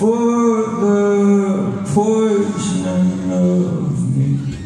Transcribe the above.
For the poison of me.